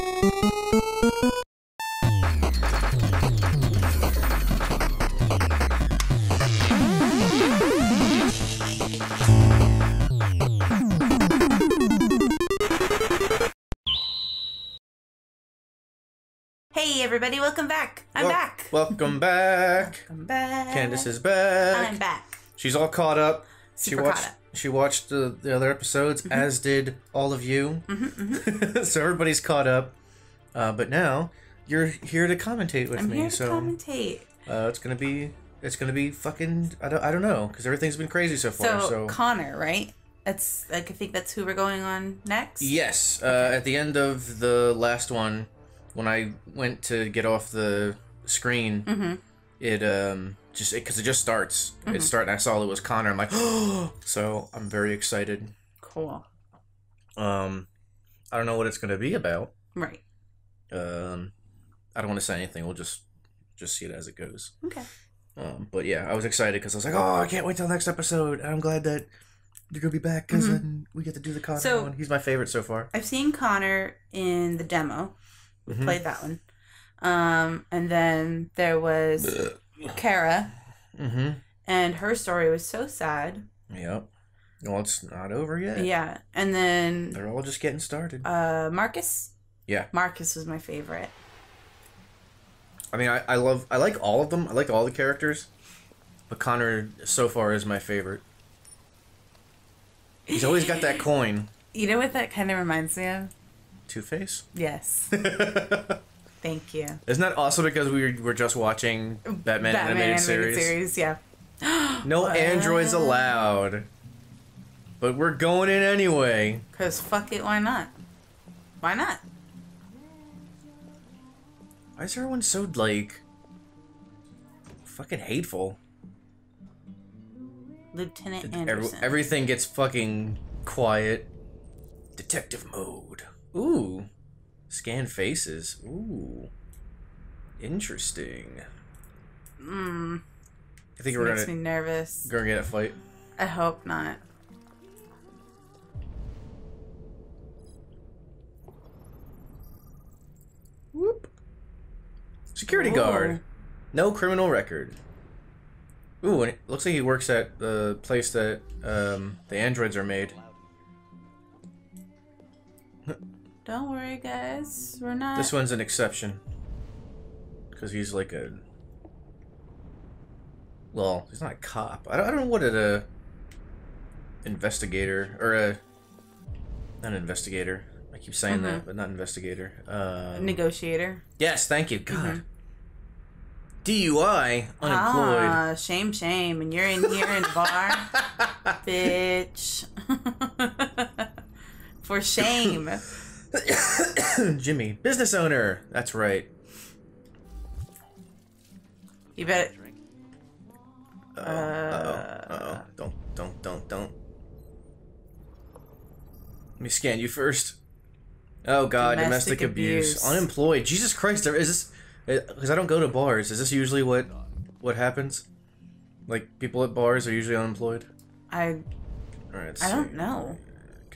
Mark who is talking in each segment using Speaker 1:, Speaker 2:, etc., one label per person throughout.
Speaker 1: Hey everybody, welcome back. I'm
Speaker 2: Wel-
Speaker 1: back.
Speaker 2: Welcome back.
Speaker 1: Welcome back.
Speaker 2: Candace is back.
Speaker 1: I'm back.
Speaker 2: She's all caught up.
Speaker 1: Super
Speaker 2: she watched.
Speaker 1: caught up. Mm-hmm.
Speaker 2: She watched the, the other episodes, as did all of you. so everybody's caught up. Uh, but now you're here to commentate with
Speaker 1: I'm
Speaker 2: me.
Speaker 1: here to
Speaker 2: so
Speaker 1: commentate.
Speaker 2: uh, it's gonna be it's gonna be fucking I don't I don't know because everything's been crazy so far.
Speaker 1: So,
Speaker 2: So,
Speaker 1: Connor, right? That's like I think that's who we're going on next.
Speaker 2: yes, uh, at the end of the last one, when I went to get off the screen,
Speaker 1: Mm-hmm.
Speaker 2: It um just because it, just starts. It started. and I saw it was Connor. I'm like, oh, so I'm very excited.
Speaker 1: Cool.
Speaker 2: Um, I don't know what it's gonna be about.
Speaker 1: Right.
Speaker 2: Um, I don't want to say anything. We'll just just see it as it goes.
Speaker 1: Okay.
Speaker 2: Um, but yeah, I was excited because I was like, oh, I can't wait till next episode. And I'm glad that you're gonna be back because then we get to do the Connor
Speaker 1: So-
Speaker 2: one. He's my favorite so far.
Speaker 1: I've seen Connor in the demo. We
Speaker 2: Mhm.
Speaker 1: Played that one. Um, and then there was Kara,
Speaker 2: Mm-hmm.
Speaker 1: and her story was so sad.
Speaker 2: Yep. Well, it's not over yet.
Speaker 1: Yeah. And then
Speaker 2: They're all just getting started.
Speaker 1: uh, Markus.
Speaker 2: Yeah.
Speaker 1: Markus was my favorite.
Speaker 2: I mean, I, I love, I like all of them. I like all the characters, but Connor so far is my favorite. He's always got that coin.
Speaker 1: You know what that kind of reminds me of?
Speaker 2: Two Face.
Speaker 1: Yes. Thank you.
Speaker 2: Isn't that also because we were, just watching Batman, animated, series? series?
Speaker 1: yeah.
Speaker 2: No
Speaker 1: What?
Speaker 2: androids allowed. But we're going in anyway.
Speaker 1: Cause fuck it, why not? Why not?
Speaker 2: Why is everyone so like fucking hateful?
Speaker 1: Lieutenant Anderson.
Speaker 2: everything gets fucking quiet. Detective mode. Ooh. Scan faces. Ooh. Interesting.
Speaker 1: mm,
Speaker 2: I think we're
Speaker 1: makes
Speaker 2: gonna Makes
Speaker 1: me nervous.
Speaker 2: gonna get a fight.
Speaker 1: I hope not.
Speaker 2: Whoop. Security guard. No criminal record. Ooh, and it looks like he works at the place that um, the androids are made.
Speaker 1: Don't worry, guys. We're not.
Speaker 2: This one's an exception. Because he's like a. Well, he's not a cop. I don't, I don't know what a. Investigator. Or a. Not an investigator. I keep saying that, but not investigator. Um,
Speaker 1: negotiator.
Speaker 2: yes, thank you. God. DUI, unemployed.
Speaker 1: Ah, shame, shame. And you're in here in the bar, bitch. For shame.
Speaker 2: Jimmy, business owner. That's right.
Speaker 1: You bet.
Speaker 2: Uh oh. Uh oh. Don't, don't, don't, don't. Let me scan you first. Oh God, domestic,
Speaker 1: Domestic
Speaker 2: abuse.
Speaker 1: abuse.
Speaker 2: unemployed. Jesus Christ, there is this. Because I don't go to bars. Is this usually what, what happens? Like people at bars are usually unemployed.
Speaker 1: I
Speaker 2: All right.
Speaker 1: I don't know.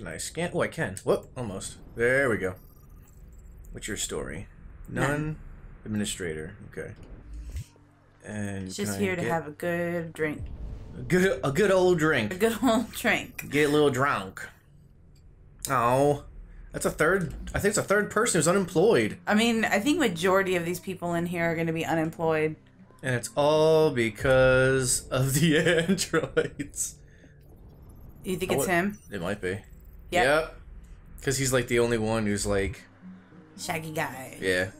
Speaker 2: Can I scan? Oh, I can. Whoop, almost. There we go. What's your story? None.
Speaker 1: None.
Speaker 2: Administrator. Okay. And She's Just
Speaker 1: here to
Speaker 2: get
Speaker 1: have a good drink.
Speaker 2: a good a good old drink.
Speaker 1: A good old drink.
Speaker 2: Get a little drunk. Oh, that's a third. I think it's a third person who's unemployed,
Speaker 1: I mean, I think majority of these people in here are going to be unemployed.
Speaker 2: and it's all because of the androids.
Speaker 1: You think
Speaker 2: Oh,
Speaker 1: it's him?
Speaker 2: It might be.
Speaker 1: Yep.
Speaker 2: Yep. Because he's like the only one who's like,
Speaker 1: Shaggy guy.
Speaker 2: yeah.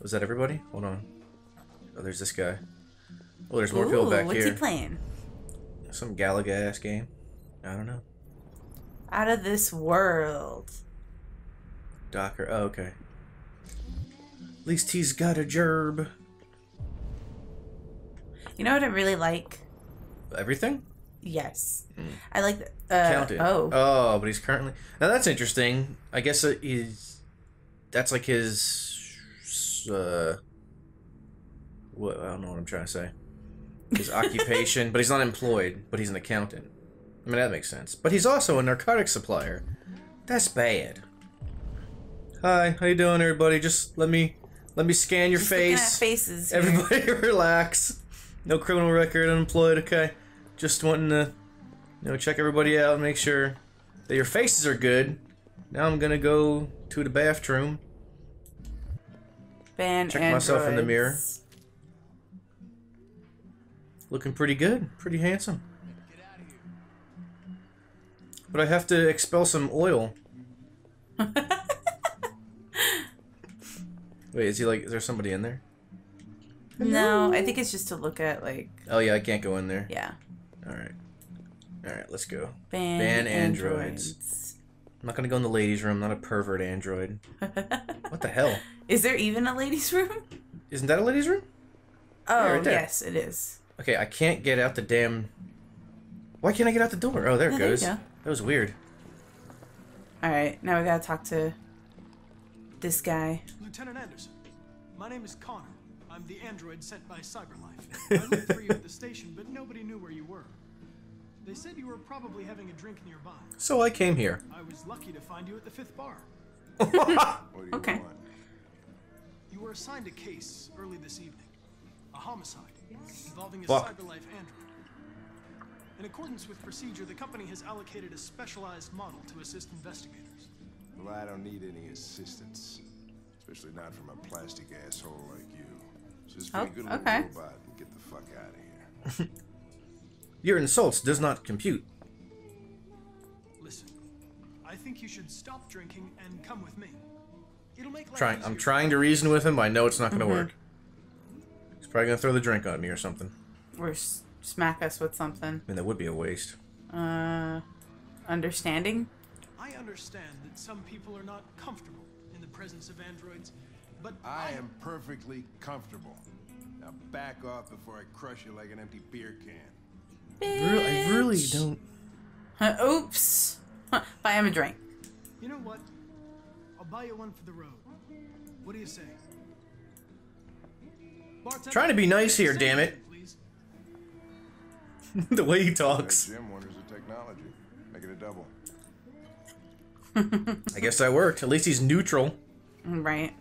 Speaker 2: Was that everybody? Hold on. Oh, there's this guy. Oh, there's more people
Speaker 1: Ooh,
Speaker 2: back
Speaker 1: what's
Speaker 2: here.
Speaker 1: he playing?
Speaker 2: Some Galaga ass game. I don't know.
Speaker 1: Out of this world.
Speaker 2: Docker. Oh, okay. At least he's got a gerb.
Speaker 1: You know what I really like?
Speaker 2: Everything?
Speaker 1: Yes. I like the, uh.
Speaker 2: Count it.
Speaker 1: Oh.
Speaker 2: Oh, but he's currently. Now that's interesting. I guess he's. That's like his. Uh. What I don't know what I'm trying to say. His occupation, but he's not employed. But he's an accountant. I mean that makes sense. But he's also a narcotic supplier. That's bad. Hi, how you doing, everybody? Just let me let me scan your
Speaker 1: Just
Speaker 2: face.
Speaker 1: faces. here.
Speaker 2: Everybody relax. No criminal record, unemployed, okay? Just wanting to, you know, check everybody out, and make sure that your faces are good. Now I'm gonna go to the bathroom.
Speaker 1: Ban
Speaker 2: Check myself in the mirror. Looking pretty good, pretty handsome. But I have to expel some oil. Wait, is he like, is there somebody in there?
Speaker 1: No, I think it's just to look at like
Speaker 2: Oh yeah, I can't go in there.
Speaker 1: yeah.
Speaker 2: Alright. Alright, let's go.
Speaker 1: Ban,
Speaker 2: Ban androids. I'm not gonna go in the ladies' room, I'm not a pervert android. What the hell?
Speaker 1: Is there even a ladies' room?
Speaker 2: Isn't that a ladies' room?
Speaker 1: Oh
Speaker 2: right
Speaker 1: yes, it is.
Speaker 2: Okay, I can't get out the damn. Why can't I get out the door? Oh, there it
Speaker 1: Yeah, there
Speaker 2: goes.
Speaker 1: go.
Speaker 2: That was weird.
Speaker 1: All right, now we gotta talk to this guy.
Speaker 3: Lieutenant Anderson, my name is Connor. I'm the android sent by CyberLife. I looked for you at the station, but nobody knew where you were. They said you were probably having a drink nearby.
Speaker 2: So I came here.
Speaker 3: I was lucky to find you at the fifth bar.
Speaker 4: What do you
Speaker 1: Okay.
Speaker 4: want?
Speaker 3: You were assigned a case early this evening. A homicide involving a
Speaker 2: Fuck.
Speaker 3: CyberLife android. In accordance with procedure, the company has allocated a specialized model to assist investigators.
Speaker 4: Well, I don't need any assistance. Especially not from a plastic asshole like you. So just be
Speaker 1: Oh,
Speaker 4: good little
Speaker 1: okay.
Speaker 4: robot and get the fuck out of here.
Speaker 2: Your insults does not compute.
Speaker 3: Listen, I think you should stop drinking and come with me. It'll make life
Speaker 2: Trying,
Speaker 3: easier
Speaker 2: I'm trying to reason with him. But I know it's not gonna work. He's probably gonna throw the drink on me or something.
Speaker 1: Or s- smack us with something.
Speaker 2: I mean, that would be a waste.
Speaker 1: Uh, understanding.
Speaker 3: I understand that some people are not comfortable in the presence of androids, but
Speaker 4: I am perfectly comfortable. Now back off before I crush you like an empty beer can.
Speaker 2: Really, I really don't.
Speaker 1: Huh, oops. Huh, Buy him a drink.
Speaker 3: You know what? I'll buy you one for the road. What do you say? Bartender,
Speaker 2: Trying to be nice here, damn it. the way he
Speaker 4: Hey,
Speaker 2: talks.
Speaker 4: Jim wonders the technology. Make it a double.
Speaker 2: I guess that worked. At least he's neutral.
Speaker 1: Right.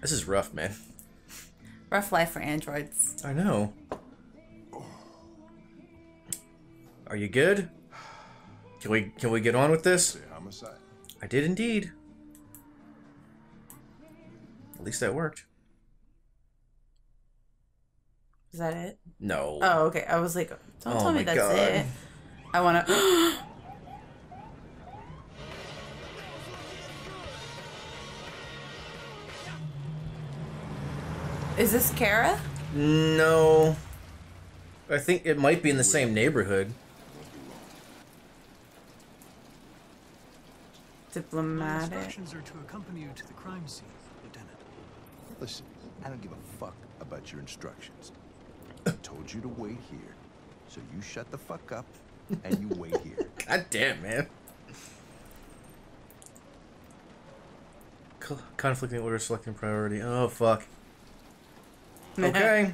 Speaker 2: This is rough, man.
Speaker 1: Rough life for androids.
Speaker 2: I know. Are you good? Can we can we get on with this?
Speaker 4: Say.
Speaker 2: I did indeed. At least that worked.
Speaker 1: Is that it?
Speaker 2: No.
Speaker 1: Oh, okay. I was like, don't
Speaker 2: Oh
Speaker 1: tell me that's
Speaker 2: God.
Speaker 1: it. I wanna. Is this Kara?
Speaker 2: No. I think it might be in the same neighborhood.
Speaker 3: My
Speaker 1: Diplomatic.
Speaker 3: instructions are to accompany you to the crime scene, Lieutenant.
Speaker 4: Listen, I don't give a fuck about your instructions. I told you to wait here. So you shut the fuck up and you wait here.
Speaker 2: God damn, man. Conflicting order, selecting priority. Oh, fuck. Okay.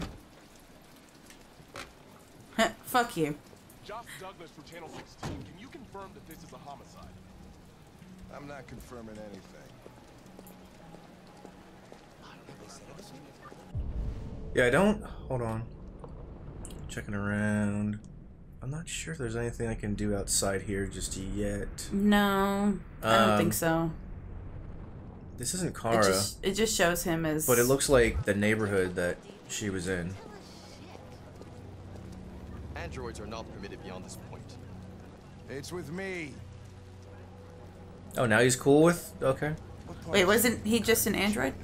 Speaker 1: Fuck you.
Speaker 5: Josh Douglas from Channel 16. Can you confirm that this is a homicide?
Speaker 4: I'm not confirming anything.
Speaker 2: Yeah, I don't. Hold on. Checking around. I'm not sure if there's anything I can do outside here just yet.
Speaker 1: No, I don't
Speaker 2: Um,
Speaker 1: think so.
Speaker 2: This isn't
Speaker 1: It
Speaker 2: Kara,
Speaker 1: just it just shows him as.
Speaker 2: but it looks like the neighborhood that she was in.
Speaker 6: Androids are not permitted beyond this point.
Speaker 4: It's with me.
Speaker 2: Oh, now he's cool with. Okay.
Speaker 1: Wait, wasn't he just an android,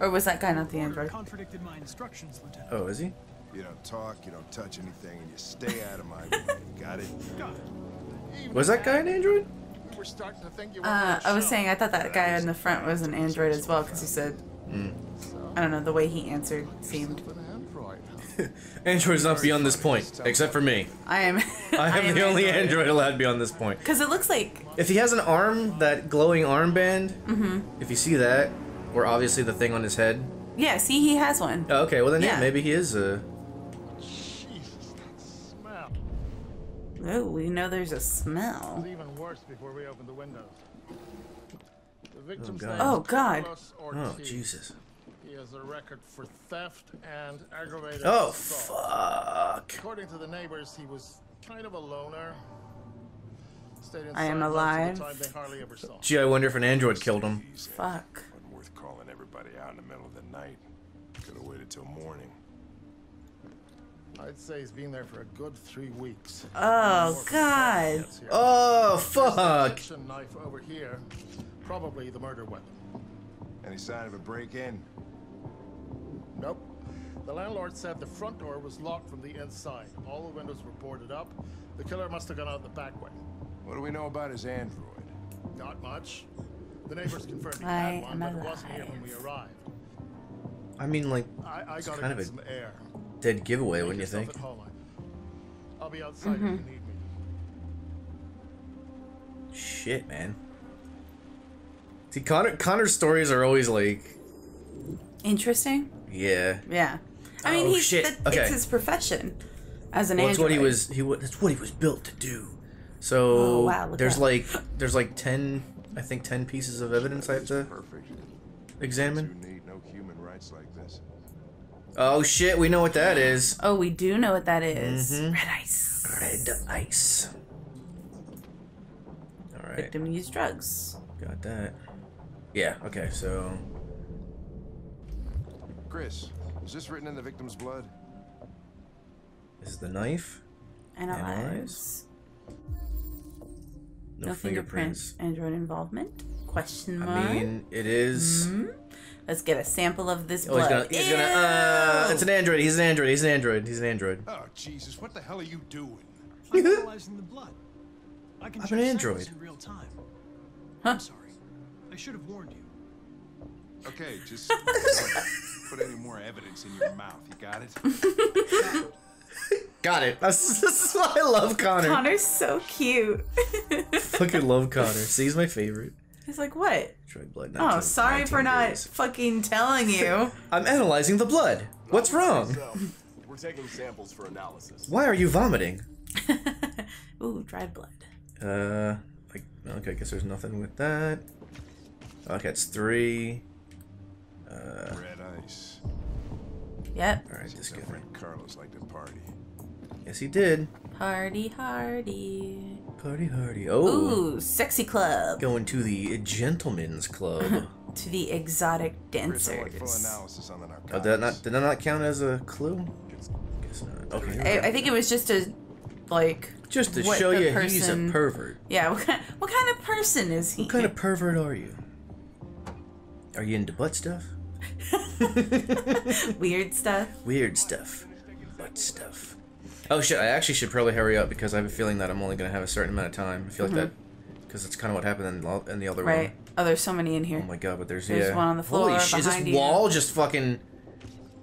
Speaker 1: or was that guy not the android?
Speaker 3: contradicted my instructions, Lieutenant.
Speaker 2: Oh, is he?
Speaker 4: You don't talk, you don't touch anything, and you stay out of my way. Got it?
Speaker 3: Got it.
Speaker 2: Was that guy an android?
Speaker 5: We were starting to think you
Speaker 1: Uh, I was saying I thought that guy in the front was an android as well because he said,
Speaker 2: Hmm.
Speaker 1: I don't know, the way he answered seemed.
Speaker 5: android. huh?
Speaker 2: Android's not beyond this point, except for me.
Speaker 1: I am.
Speaker 2: I am the only android allowed beyond this point.
Speaker 1: Because it looks like
Speaker 2: If he has an arm, that glowing armband,
Speaker 1: Mm-hmm.
Speaker 2: if you see that, or obviously the thing on his head.
Speaker 1: yeah. See, he has one.
Speaker 2: Oh, okay, well then yeah,
Speaker 1: Yeah.
Speaker 2: maybe he is uh
Speaker 5: Jesus, that smell.
Speaker 1: Oh, we know there's a smell.
Speaker 7: It's even worse before we open the windows.
Speaker 5: The victim's oh,
Speaker 2: God.
Speaker 5: name
Speaker 1: Oh, God.
Speaker 2: Oh, Jesus.
Speaker 5: He has a record for theft and aggravated
Speaker 2: Oh,
Speaker 5: assault.
Speaker 2: fuck.
Speaker 5: According to the neighbors, he was kind of a loner.
Speaker 1: I am
Speaker 5: inside most of the
Speaker 1: alive.
Speaker 5: time they hardly ever saw. him.
Speaker 2: Gee, I wonder if an android killed him.
Speaker 1: Fuck.
Speaker 4: Wasn't worth calling everybody out in the middle of the night. Could have waited till morning.
Speaker 5: I'd say he's been there for a good three weeks.
Speaker 1: Oh, God.
Speaker 2: Oh, fuck.
Speaker 5: knife over here. Probably the murder weapon.
Speaker 8: Any sign of a break-in?
Speaker 5: Nope. The landlord said the front door was locked from the inside. All the windows were boarded up. The killer must have gone out the back way.
Speaker 8: What do we know about his android?
Speaker 5: Not much. The neighbors confirmed he
Speaker 1: I
Speaker 5: had one,
Speaker 1: am
Speaker 5: but it wasn't here when we
Speaker 1: alive.
Speaker 5: arrived.
Speaker 2: I mean, like,
Speaker 5: I, I
Speaker 2: It's
Speaker 5: gotta
Speaker 2: kind of a
Speaker 5: some air.
Speaker 2: dead giveaway,
Speaker 5: Make
Speaker 2: wouldn't you think?
Speaker 5: Home. I- I'll be outside if you mm-hmm. need me.
Speaker 2: Shit, man. See, Connor Connor's stories are always like,
Speaker 1: Interesting.
Speaker 2: yeah.
Speaker 1: Yeah. I mean,
Speaker 2: Oh,
Speaker 1: he's
Speaker 2: shit.
Speaker 1: that-
Speaker 2: Okay.
Speaker 1: it's his profession as an
Speaker 2: Well, that's what he was. He wa- that's what he was built to do. So
Speaker 1: Oh, wow,
Speaker 2: there's
Speaker 1: at-
Speaker 2: like there's like ten, I think ten pieces of evidence I have to
Speaker 8: Perfect.
Speaker 2: examine.
Speaker 8: You need no human rights like this.
Speaker 2: Oh shit, we know what that is.
Speaker 1: Oh, we do know what that is.
Speaker 2: Mhm.
Speaker 1: Red ice.
Speaker 2: Red ice. All right,
Speaker 1: Victim used drugs.
Speaker 2: got that. Yeah. Okay. So
Speaker 8: Chris, is this written in the victim's blood?
Speaker 2: this is the knife.
Speaker 1: Analyze.
Speaker 2: No,
Speaker 1: No,
Speaker 2: fingerprints.
Speaker 1: fingerprints. Android involvement? Question mark.
Speaker 2: I mean, it is-
Speaker 1: Hmm? Let's get a sample of this
Speaker 2: Oh, he's
Speaker 1: blood.
Speaker 2: gonna. He's gonna, uh, it's an android. He's an android. He's an android. He's an android.
Speaker 4: Oh, Jesus, what the hell are you doing?
Speaker 3: I'm analyzing the blood. I can
Speaker 2: I'm an android.
Speaker 3: in real time.
Speaker 1: Huh?
Speaker 3: I'm sorry. I should have warned you.
Speaker 4: Okay, just put any more evidence in your mouth. You got it?
Speaker 2: Got it. That's, this is why I love Connor.
Speaker 1: Connor's so cute.
Speaker 2: Fucking love Connor. See, he's my favorite.
Speaker 1: He's like, what?
Speaker 2: Troy Blood.
Speaker 1: Oh,
Speaker 2: 19
Speaker 1: sorry for not
Speaker 2: days.
Speaker 1: fucking telling you.
Speaker 2: I'm analyzing the blood. What's wrong?
Speaker 9: So, we're taking samples for analysis.
Speaker 2: Why are you vomiting?
Speaker 1: Ooh, dried blood.
Speaker 2: Uh, like, okay, I guess there's nothing with that. Okay, it's three. Uh,
Speaker 4: Red ice.
Speaker 1: Yep.
Speaker 2: all right, this
Speaker 4: Seems
Speaker 2: guy.
Speaker 4: our Carlos liked to party.
Speaker 2: Yes, he did.
Speaker 1: Party hardy.
Speaker 2: Party hardy. Oh,
Speaker 1: Ooh, sexy club.
Speaker 2: going to the gentlemen's club.
Speaker 1: To the exotic
Speaker 8: Chris, full
Speaker 1: dancers.
Speaker 8: analysis on the
Speaker 2: oh, did that not? Did that not count as a clue? Guess not. Okay.
Speaker 1: I. I think it was just a like,
Speaker 2: Just to
Speaker 1: what
Speaker 2: show
Speaker 1: the
Speaker 2: you he's a pervert.
Speaker 1: yeah. What kind? What kind of person is he?
Speaker 2: What kind of pervert are you? Are you into butt stuff?
Speaker 1: weird stuff?
Speaker 2: Weird stuff. Butt stuff. Oh shit, I actually should probably hurry up because I have a feeling that I'm only going to have a certain amount of time. I feel like that because that's kind of what happened in the, in the other
Speaker 1: Mm-hmm. Right.
Speaker 2: one.
Speaker 1: Oh, there's so many in here.
Speaker 2: Oh my god, but there's,
Speaker 1: There's
Speaker 2: yeah.
Speaker 1: one on the floor
Speaker 2: Holy shit, is this
Speaker 1: you.
Speaker 2: wall just fucking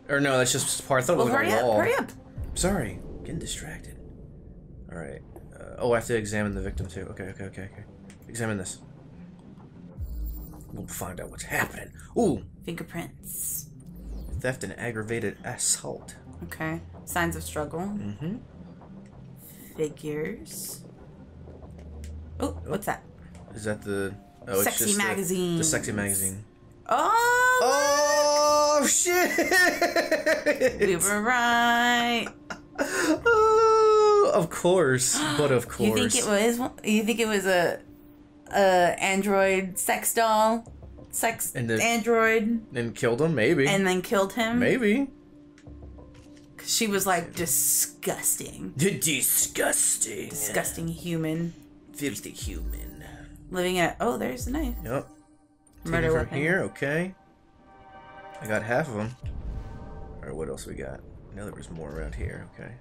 Speaker 2: or no, that's just part I thought it
Speaker 1: well,
Speaker 2: was like
Speaker 1: hurry
Speaker 2: a
Speaker 1: up!
Speaker 2: wall.
Speaker 1: Hurry up!
Speaker 2: Sorry, getting distracted. All right. Uh, oh, I have to examine the victim too. Okay, okay, okay, okay. Examine this. We'll find out what's happening. Ooh,
Speaker 1: Fingerprints.
Speaker 2: theft and aggravated assault.
Speaker 1: Okay. Signs of struggle.
Speaker 2: Mm-hmm.
Speaker 1: Figures. Oh, what's that?
Speaker 2: Is that the? Oh,
Speaker 1: Sexy
Speaker 2: just the- The, sexy magazine.
Speaker 1: Oh,
Speaker 2: Oh shit!
Speaker 1: we were right.
Speaker 2: Oh, of course, but of course.
Speaker 1: You think it was? You think it was a, a android sex doll, sex
Speaker 2: And the-
Speaker 1: android,
Speaker 2: and killed him? Maybe.
Speaker 1: and then killed him?
Speaker 2: maybe.
Speaker 1: She was like disgusting,
Speaker 2: Disgusting.
Speaker 1: disgusting human
Speaker 2: Filthy human.
Speaker 1: living in. A, oh, there's a knife.
Speaker 2: Yep.
Speaker 1: Murder
Speaker 2: from
Speaker 1: weapon.
Speaker 2: here. Okay. I got half of them. All right. What else we got? I know there was more around here. Okay.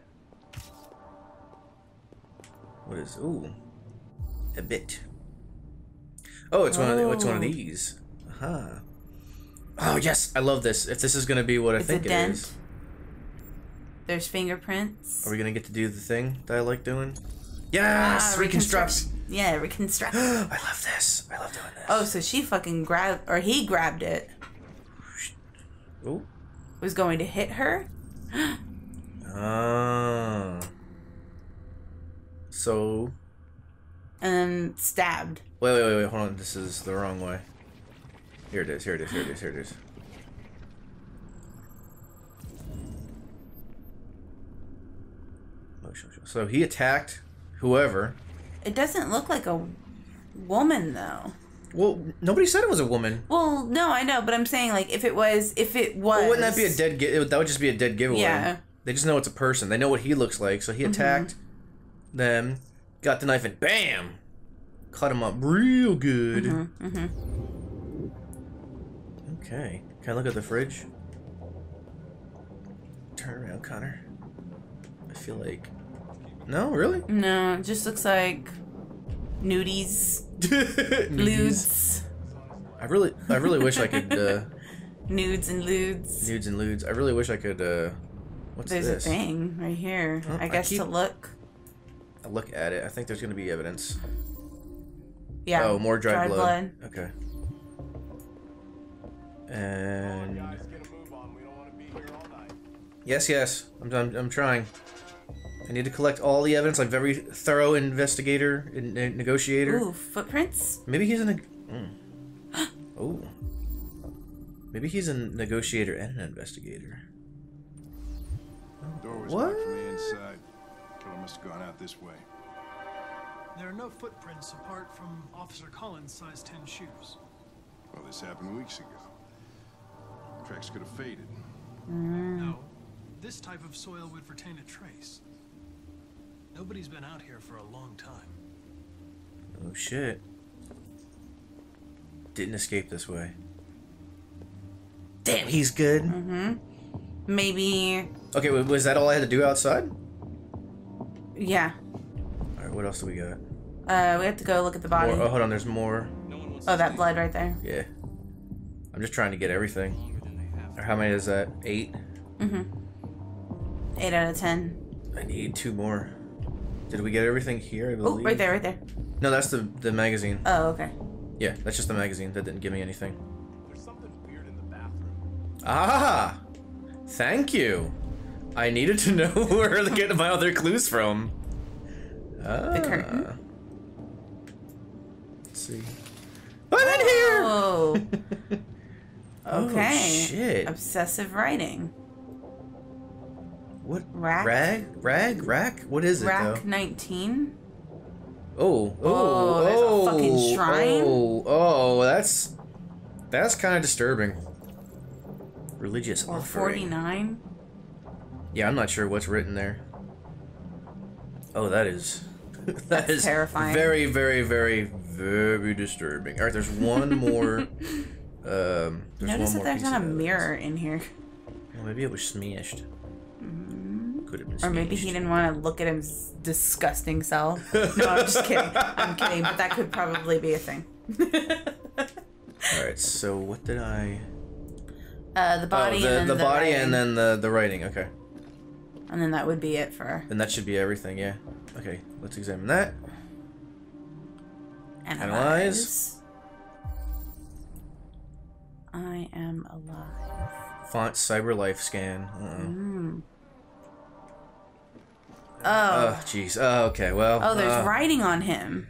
Speaker 2: What is? Ooh. A bit. Oh, it's one of the, it's one of
Speaker 1: Oh.
Speaker 2: these. Huh. Oh yes, I love this. If this is gonna be what I
Speaker 1: It's
Speaker 2: think it
Speaker 1: dent.
Speaker 2: is,
Speaker 1: There's fingerprints.
Speaker 2: are we gonna get to do the thing that I like doing? Yes,
Speaker 1: Ah,
Speaker 2: reconstruct.
Speaker 1: Yeah, reconstruct.
Speaker 2: I love this. I love doing this.
Speaker 1: oh, so she fucking grabbed, or he grabbed it.
Speaker 2: Oh.
Speaker 1: Was going to hit her.
Speaker 2: Ah. So
Speaker 1: and stabbed.
Speaker 2: Wait, wait, wait, wait, hold on. This is the wrong way. Here it is, here it is, here it is, here it is. So he attacked whoever.
Speaker 1: It doesn't look like a woman though.
Speaker 2: Well, nobody said it was a woman.
Speaker 1: Well, no, I know, but I'm saying like if it was, if it was,
Speaker 2: Well, wouldn't that be a dead? Gi- that would just be a dead giveaway.
Speaker 1: Yeah.
Speaker 2: They just know it's a person. They know what he looks like. So he mm-hmm. attacked them, got the knife, and bam, cut him up real good.
Speaker 1: Mm-hmm.
Speaker 2: Okay. Can I look at the fridge? Turn around, Connor. I feel like. No, really?
Speaker 1: No, it just looks like nudies, ludes,
Speaker 2: I really, I really wish I could. Uh,
Speaker 1: nudes and ludes.
Speaker 2: nudes and ludes. I really wish I could. Uh, what's
Speaker 1: There's
Speaker 2: this?
Speaker 1: a thing right here.
Speaker 2: Oh,
Speaker 1: I
Speaker 2: I
Speaker 1: guess to look.
Speaker 2: I look at it. I think there's gonna be evidence.
Speaker 1: Yeah.
Speaker 2: Oh, more dried,
Speaker 1: dried
Speaker 2: blood.
Speaker 1: blood.
Speaker 2: Okay. And
Speaker 9: Guys, get a move on. We don't want to be here all night.
Speaker 2: yes, yes, I'm, I'm, I'm trying. I need to collect all the evidence. Like very thorough investigator and and negotiator.
Speaker 1: Ooh, footprints.
Speaker 2: Maybe he's a. Neg- mm. oh. Maybe he's a negotiator and an investigator.
Speaker 4: Door was
Speaker 2: What?
Speaker 4: Must have gone out this way.
Speaker 3: There are no footprints apart from Officer Collins' size 10 shoes.
Speaker 4: Well, this happened weeks ago. Tracks could have faded. Mm-hmm.
Speaker 3: No, this type of soil would retain a trace. Nobody's been out here for a long time.
Speaker 2: Oh shit. Didn't escape this way. Damn, he's good. Mm-hmm.
Speaker 1: Maybe.
Speaker 2: Okay, was that all I had to do outside?
Speaker 1: Yeah.
Speaker 2: All right, what else do we got?
Speaker 1: Uh, we have to go look at the body.
Speaker 2: More, oh, hold on, there's more.
Speaker 1: oh, that blood right there.
Speaker 2: Yeah. I'm just trying to get everything. Or how many is that? Eight? Mm-hmm.
Speaker 1: Eight out of ten.
Speaker 2: I need two more. Did we get everything here? I
Speaker 1: Oh, right there, right there.
Speaker 2: No, that's the the magazine.
Speaker 1: Oh, okay.
Speaker 2: Yeah, that's just the magazine. That didn't give me anything.
Speaker 9: There's something weird in the bathroom.
Speaker 2: Ah! Thank you. I needed to know where to get my other clues from. Ah.
Speaker 1: The curtain.
Speaker 2: Let's see. I'm in here!
Speaker 1: Oh.
Speaker 2: Oh,
Speaker 1: Okay.
Speaker 2: shit.
Speaker 1: Obsessive writing.
Speaker 2: What?
Speaker 1: Rack?
Speaker 2: Rag? Rag? Rack? What is it,
Speaker 1: Rack 19.
Speaker 2: Oh, oh,
Speaker 1: Oh, there's a
Speaker 2: oh,
Speaker 1: fucking shrine?
Speaker 2: Oh, oh, that's that's kind of disturbing. Religious
Speaker 1: Or
Speaker 2: offering.
Speaker 1: 49.
Speaker 2: Yeah, I'm not sure what's written there. Oh, that is that
Speaker 1: That's
Speaker 2: is
Speaker 1: terrifying.
Speaker 2: Very, very, very, very disturbing. All right, there's one more. um, there's
Speaker 1: Notice
Speaker 2: one
Speaker 1: that there's not a mirror in here.
Speaker 2: Well, maybe it was smashed. Could have been.
Speaker 1: Mm-hmm. Or maybe he didn't want to look at his disgusting self. No, I'm just kidding. I'm kidding, but that could probably be a thing.
Speaker 2: All right, so what did I?
Speaker 1: Uh, the body
Speaker 2: oh, the, the,
Speaker 1: then
Speaker 2: body
Speaker 1: writing.
Speaker 2: and then the the writing. Okay,
Speaker 1: and then that would be it for
Speaker 2: And that should be everything. Yeah. Okay, let's examine that.
Speaker 1: analyze. I am alive.
Speaker 2: Font CyberLife Scan. Uh-uh.
Speaker 1: Oh.
Speaker 2: Oh, jeez. Oh, okay. Well.
Speaker 1: oh, there's
Speaker 2: uh,
Speaker 1: writing on him.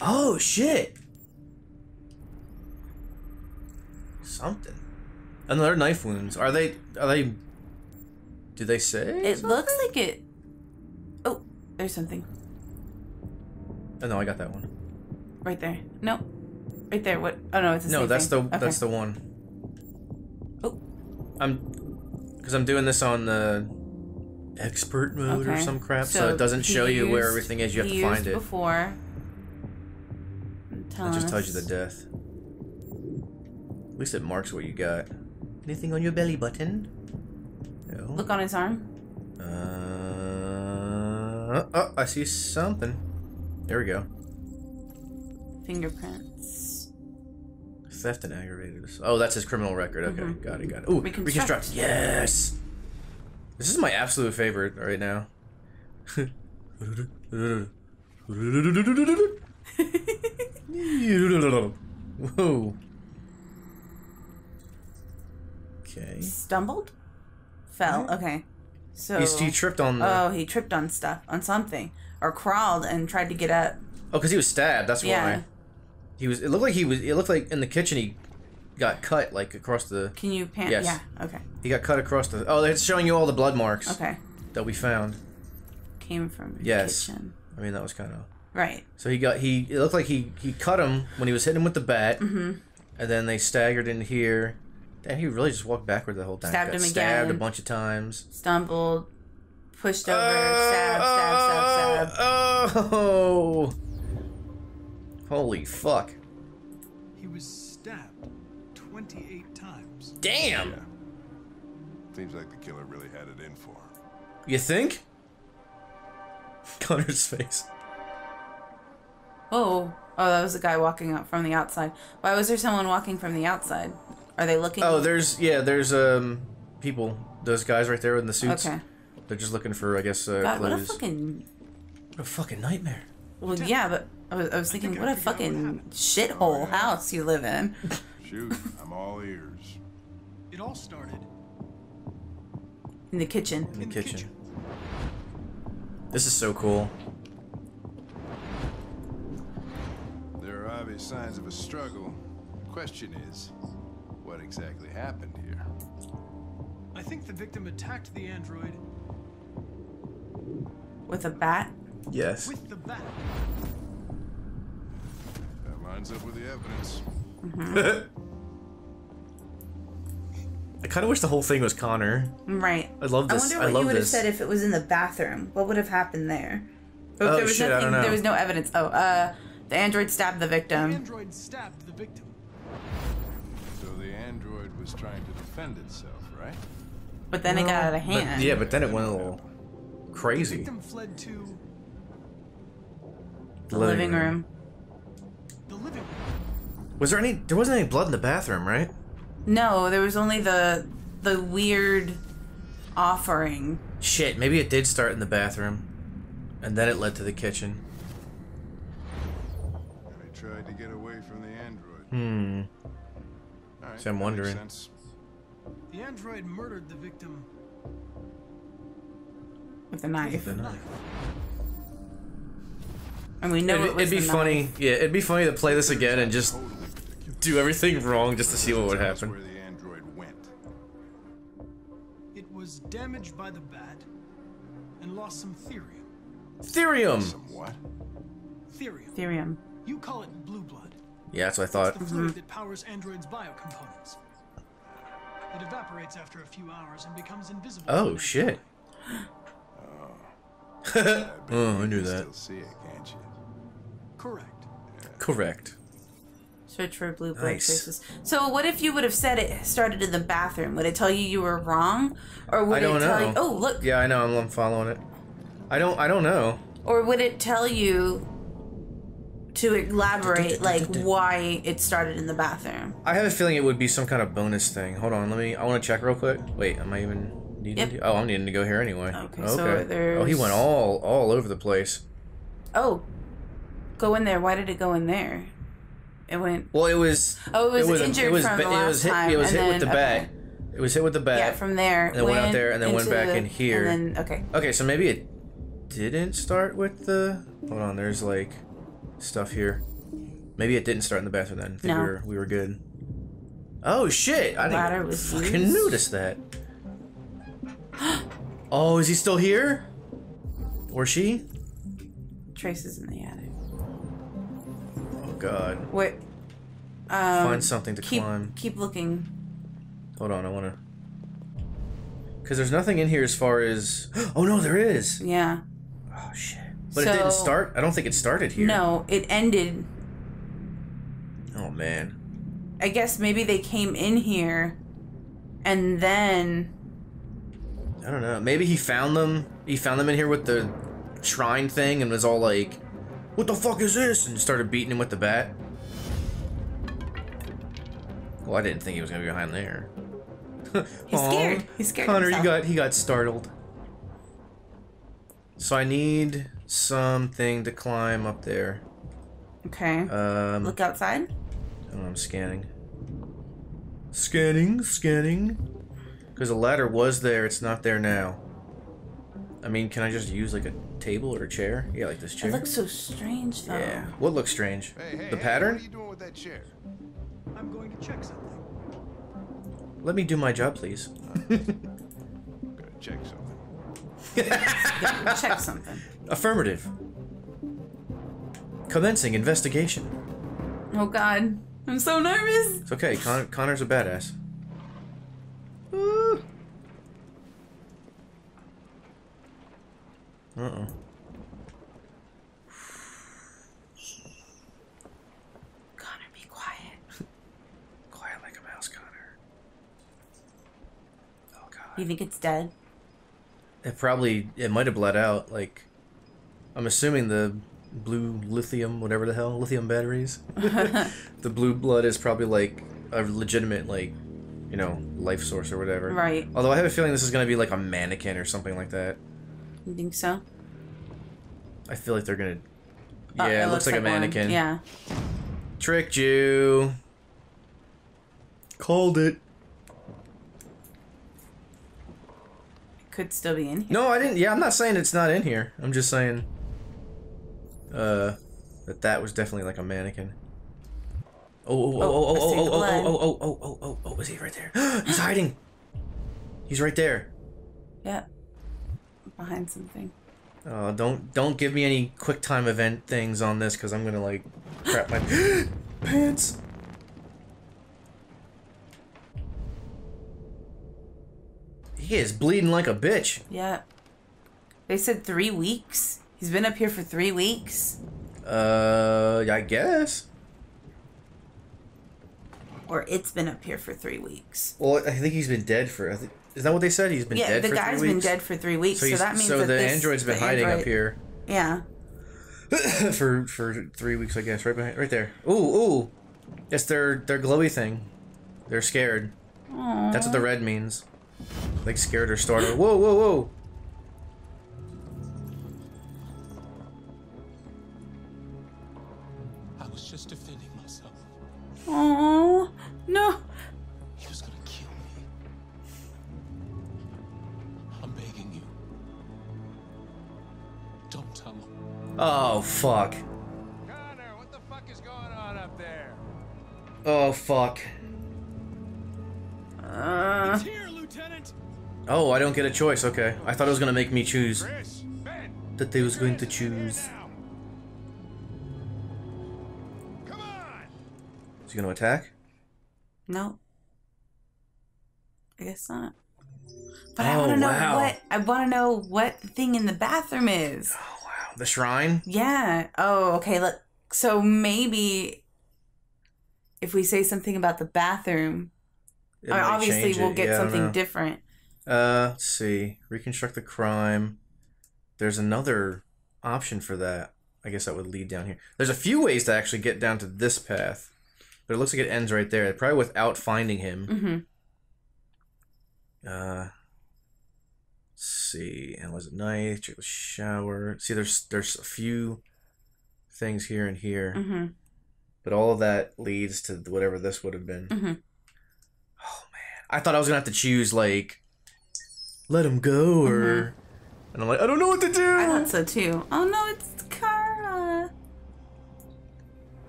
Speaker 2: Oh shit. Something. Another knife wounds. Are they? Are they? Do they say?
Speaker 1: It looks like it. Oh, there's something
Speaker 2: Oh no, I got that one.
Speaker 1: right there. No, right there. What? Oh no, it's the
Speaker 2: No,
Speaker 1: same
Speaker 2: that's the
Speaker 1: thing. Okay.
Speaker 2: that's the one.
Speaker 1: Oh.
Speaker 2: I'm, because I'm doing this on the expert mode or some crap, so, it doesn't show you where everything is. You have to find
Speaker 1: used
Speaker 2: it.
Speaker 1: before.
Speaker 2: It just tells you the death. At least it marks what you got. Anything on your belly button? No.
Speaker 1: Look on his arm.
Speaker 2: Uh, oh, I see something. There we go.
Speaker 1: Fingerprints.
Speaker 2: Theft and aggravated. Oh, that's his criminal record. Okay, mm-hmm. got it, got it. Ooh,
Speaker 1: Reconstruct.
Speaker 2: reconstruct. Yes. This is my absolute favorite right now. Whoa. Okay.
Speaker 1: Stumbled. Fell. Okay. So.
Speaker 2: He's, he tripped on the.
Speaker 1: Oh, he tripped on stuff, on something, or crawled and tried to get up.
Speaker 2: Oh, because he was stabbed. That's
Speaker 1: Yeah.
Speaker 2: why. He was. It looked like he was. It looked like in the kitchen he got cut like across the.
Speaker 1: Can you pan?
Speaker 2: Yes.
Speaker 1: Yeah. Okay.
Speaker 2: He got cut across the. Oh, it's showing you all the blood marks
Speaker 1: Okay.
Speaker 2: that we found.
Speaker 1: Came from the
Speaker 2: Yes.
Speaker 1: kitchen.
Speaker 2: I mean, that was kind of.
Speaker 1: Right.
Speaker 2: So he got he. It looked like he he cut him when he was hitting him with the bat, mm-hmm. and then they staggered in here. And he really just walked backward the whole time.
Speaker 1: Stabbed
Speaker 2: got
Speaker 1: him
Speaker 2: stabbed
Speaker 1: again.
Speaker 2: a bunch of times.
Speaker 1: Stumbled. Pushed over. Oh, stabbed, Stab. Stab. Stab.
Speaker 2: Oh! Holy fuck!
Speaker 3: He was stabbed 28 times.
Speaker 2: Damn!
Speaker 4: Yeah. Seems like the killer really had it in for him.
Speaker 2: You think? Connor's face.
Speaker 1: Oh. Oh, that was a guy walking up from the outside. Why was there someone walking from the outside? Are they looking?
Speaker 2: Oh, there's yeah, there's um people. Those guys right there in the suits.
Speaker 1: Okay.
Speaker 2: They're just looking for, I guess, uh,
Speaker 1: God, what a
Speaker 2: clues.
Speaker 1: fucking.
Speaker 2: What a fucking nightmare.
Speaker 1: Well, yeah, but I was, I was thinking,
Speaker 3: think
Speaker 1: what
Speaker 3: I
Speaker 1: a
Speaker 3: figured what
Speaker 1: fucking
Speaker 3: happened.
Speaker 1: shithole house you live in.
Speaker 4: Shoot, I'm all ears.
Speaker 3: It all started
Speaker 1: In the kitchen.
Speaker 2: In the
Speaker 3: in the
Speaker 2: kitchen.
Speaker 3: kitchen.
Speaker 2: This is so cool.
Speaker 4: There are obvious signs of a struggle. The question is, what exactly happened here?
Speaker 3: I think the victim attacked the android
Speaker 1: With a bat.
Speaker 2: Yes.
Speaker 3: with the bat.
Speaker 4: That lines up with the evidence. Mhm.
Speaker 2: I kind of wish the whole thing was Connor.
Speaker 1: Right.
Speaker 2: I love this.
Speaker 1: I
Speaker 2: I,
Speaker 1: wonder what
Speaker 2: love
Speaker 1: you would have said if it was in the bathroom. What would have happened there? But
Speaker 2: Oh,
Speaker 1: there was
Speaker 2: shit, I don't know.
Speaker 1: There was no evidence. Oh, uh, the android stabbed the victim.
Speaker 3: The android stabbed the victim.
Speaker 4: So the android was trying to defend itself, right?
Speaker 1: But then it got out of
Speaker 2: But,
Speaker 1: hand.
Speaker 2: yeah, but then it went a little
Speaker 3: The
Speaker 2: crazy.
Speaker 3: victim fled to
Speaker 1: the living room.
Speaker 3: the living room.
Speaker 2: Was there any? There wasn't any blood in the bathroom, right?
Speaker 1: No, there was only the the weird offering.
Speaker 2: Shit, maybe it did start in the bathroom, and then it led to the kitchen.
Speaker 4: They tried to get away from the android.
Speaker 2: Hmm.
Speaker 4: All right,
Speaker 2: See, I'm
Speaker 4: that
Speaker 2: wondering.
Speaker 4: sense.
Speaker 3: The android murdered the victim
Speaker 1: with a knife.
Speaker 2: The knife.
Speaker 1: And we know
Speaker 2: It'd,
Speaker 1: it was
Speaker 2: it'd be
Speaker 1: the
Speaker 2: funny.
Speaker 1: knife.
Speaker 2: Yeah, it'd be funny to play this again and just do everything wrong just to see what would happen.
Speaker 4: where the android went.
Speaker 3: It was damaged by the bat and lost some thirium.
Speaker 2: Thirium.
Speaker 4: Some what?
Speaker 3: Thirium.
Speaker 1: Thirium.
Speaker 3: You call it blue blood.
Speaker 2: Yeah, that's what I
Speaker 3: It's
Speaker 2: thought.
Speaker 3: the fluid mm-hmm. that powers androids' biocomponents. It evaporates after a few hours and becomes invisible.
Speaker 2: Oh shit.
Speaker 3: day.
Speaker 2: oh, I oh,
Speaker 4: knew
Speaker 2: that.
Speaker 4: Still see it, can't you?
Speaker 3: Correct.
Speaker 2: Correct.
Speaker 1: Search for blue blood
Speaker 2: Nice.
Speaker 1: traces. So what if you would have said it started in the bathroom? Would it tell you you were wrong, or would
Speaker 2: I don't
Speaker 1: it tell
Speaker 2: know.
Speaker 1: you? Oh, look.
Speaker 2: Yeah, I know. I'm, I'm following it. I don't. I don't know.
Speaker 1: Or would it tell you to elaborate like why it started in the bathroom?
Speaker 2: I have a feeling it would be some kind of bonus thing. Hold on. Let me. I want to check real quick. Wait. Am I even needing
Speaker 1: Yep.
Speaker 2: to? Oh, I'm needing to go here anyway.
Speaker 1: Okay, so there's...
Speaker 2: Oh, he went all all over the place.
Speaker 1: Oh, go in there. Why did it go in there? It went.
Speaker 2: Well, it was.
Speaker 1: Oh, it was injured
Speaker 2: it was,
Speaker 1: from
Speaker 2: ba-
Speaker 1: the
Speaker 2: It
Speaker 1: last
Speaker 2: was hit.
Speaker 1: time,
Speaker 2: It was
Speaker 1: and
Speaker 2: hit with the
Speaker 1: then-
Speaker 2: bat.
Speaker 1: okay.
Speaker 2: It was hit with the bat.
Speaker 1: Yeah, from there.
Speaker 2: And then went out there and then went back
Speaker 1: the-
Speaker 2: in here.
Speaker 1: And then okay.
Speaker 2: Okay, so maybe it didn't start with the. Hold on, there's like stuff here. Maybe it didn't start in the bathroom then.
Speaker 1: No.
Speaker 2: we were we were good. Oh shit! I
Speaker 1: Ladder
Speaker 2: didn't
Speaker 1: was
Speaker 2: fucking
Speaker 1: used.
Speaker 2: notice that. oh, is he still here? Or she?
Speaker 1: Traces in the attic.
Speaker 2: Oh god.
Speaker 1: Wait. Um,
Speaker 2: Find something to
Speaker 1: keep,
Speaker 2: climb.
Speaker 1: Keep looking.
Speaker 2: Hold on, I wanna. Because there's nothing in here as far as. Oh no, there is.
Speaker 1: Yeah.
Speaker 2: Oh shit. But it didn't start. I don't think it started here.
Speaker 1: No, it ended.
Speaker 2: Oh man.
Speaker 1: I guess maybe they came in here, and then
Speaker 2: I don't know. Maybe he found them. He found them in here with the shrine thing and was all like, "What the fuck is this?" and started beating him with the bat. Well, I didn't think he was gonna be behind there.
Speaker 1: He's scared. He's scared
Speaker 2: Connor,
Speaker 1: himself.
Speaker 2: he got he got startled. So I need something to climb up there.
Speaker 1: okay.
Speaker 2: Um,
Speaker 1: Look outside.
Speaker 2: Oh, I'm scanning. Scanning, scanning. Because the ladder was there, it's not there now. I mean, can I just use like a table or a chair. Yeah, like this chair.
Speaker 1: It looks so strange though.
Speaker 2: yeah. What looks strange?
Speaker 4: Hey, hey,
Speaker 2: the
Speaker 4: hey,
Speaker 2: pattern?
Speaker 4: What are you doing with that chair?
Speaker 3: I'm going to check something.
Speaker 2: Let me do my job, please.
Speaker 4: Gotta check something.
Speaker 1: Check something.
Speaker 2: Affirmative. Commencing investigation.
Speaker 1: Oh god. I'm so nervous.
Speaker 2: It's okay. Con- Connor's a badass. Uh oh.
Speaker 1: Connor, be quiet.
Speaker 2: Quiet like a mouse, Connor. Oh god.
Speaker 1: You think it's dead?
Speaker 2: It probably it might have bled out. Like, I'm assuming the blue lithium, whatever the hell, lithium batteries. the blue blood is probably like a legitimate like, you know, life source or whatever.
Speaker 1: Right.
Speaker 2: Although I have a feeling this is gonna be like a mannequin or something like that.
Speaker 1: You think so?
Speaker 2: I feel like they're gonna.
Speaker 1: Oh,
Speaker 2: Yeah, it, looks, like, a
Speaker 1: one.
Speaker 2: mannequin.
Speaker 1: Yeah.
Speaker 2: Tricked you. Called it.
Speaker 1: Could still be in here.
Speaker 2: No, I didn't. Yeah, I'm not saying it's not in here. I'm just saying. Uh, that that was definitely like a mannequin. Oh, oh, oh, oh, oh, oh, oh, oh, oh, oh, oh, oh, oh, is he right there? He's hiding. He's right there.
Speaker 1: Yeah. Behind something.
Speaker 2: Uh, don't don't give me any quick time event things on this because I'm gonna like crap my pants. He is bleeding like a bitch.
Speaker 1: Yeah. They said three weeks. He's been up here for three weeks.
Speaker 2: Uh, I guess.
Speaker 1: Or it's been up here for three weeks.
Speaker 2: Well, I think he's been dead for. I think, is that what they said? He's been
Speaker 1: yeah,
Speaker 2: dead
Speaker 1: the
Speaker 2: for
Speaker 1: guy's been dead for three weeks,
Speaker 2: So,
Speaker 1: so, that means
Speaker 2: so
Speaker 1: that
Speaker 2: the
Speaker 1: this,
Speaker 2: android's been
Speaker 1: the
Speaker 2: hiding up here
Speaker 1: Yeah.
Speaker 2: for for three weeks, I guess. Right behind, right there. Ooh, ooh, it's their their glowy thing. They're scared. That's what the red means. Like scared or startled. Whoa, whoa, whoa.
Speaker 1: Oh no.
Speaker 9: He was gonna kill me. I'm begging you. Don't tell him.
Speaker 2: Oh fuck.
Speaker 4: Connor, what the fuck is going on up there?
Speaker 2: Oh fuck.
Speaker 1: Uh,
Speaker 3: Here, Lieutenant.
Speaker 2: Oh, I don't get a choice. Okay, I thought it was gonna make me choose.
Speaker 4: Chris, Ben,
Speaker 2: That they was going to
Speaker 4: Chris, come
Speaker 2: choose. Is he gonna attack?
Speaker 1: no. I guess not. But I
Speaker 2: Oh,
Speaker 1: want to know
Speaker 2: wow.
Speaker 1: what I want to know what the thing in the bathroom is.
Speaker 2: Oh wow. The shrine.
Speaker 1: Yeah. Oh, okay. Look. So maybe if we say something about the bathroom, obviously we'll get
Speaker 2: Yeah,
Speaker 1: something different.
Speaker 2: Uh, let's see. Reconstruct the crime. There's another option for that. I guess that would lead down here. There's a few ways to actually get down to this path, but it looks like it ends right there. Probably without finding him.
Speaker 1: hmm
Speaker 2: Uh, let's see. And was it night? Check the shower. See, there's there's a few things here and here,
Speaker 1: hmm
Speaker 2: but all of that leads to whatever this would have been.
Speaker 1: hmm
Speaker 2: Oh man, I thought I was gonna have to choose like, let him go or, and I'm like, I don't know what to do.
Speaker 1: I thought so too. Oh no, it's Kara.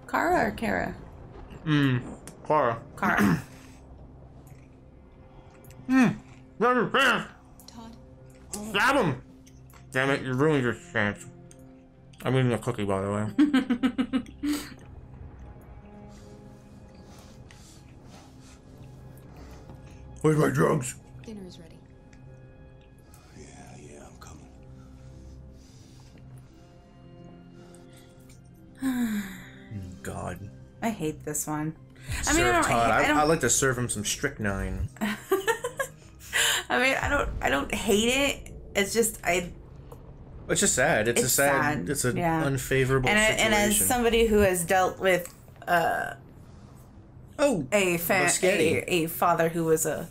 Speaker 1: Kara or Kara?
Speaker 2: Hmm. Clara.
Speaker 1: Kara.
Speaker 10: Todd,
Speaker 2: Stab him! Damn it, you ruined your chance. I'm eating a cookie, by the way. Where's my drugs?
Speaker 10: dinner is ready.
Speaker 9: Yeah, yeah, I'm coming.
Speaker 2: God.
Speaker 1: I hate this one. I mean, I don't,
Speaker 2: Todd.
Speaker 1: I,
Speaker 2: I,
Speaker 1: I don't
Speaker 2: would like to serve him some strychnine.
Speaker 1: I mean, I don't. I don't hate it. It's just I.
Speaker 2: It's just sad. It's, a sad,
Speaker 1: sad,
Speaker 2: It's an
Speaker 1: yeah.
Speaker 2: unfavorable
Speaker 1: And I,
Speaker 2: situation.
Speaker 1: and as somebody who has dealt with uh,
Speaker 2: oh,
Speaker 1: a fa- a, a father who was a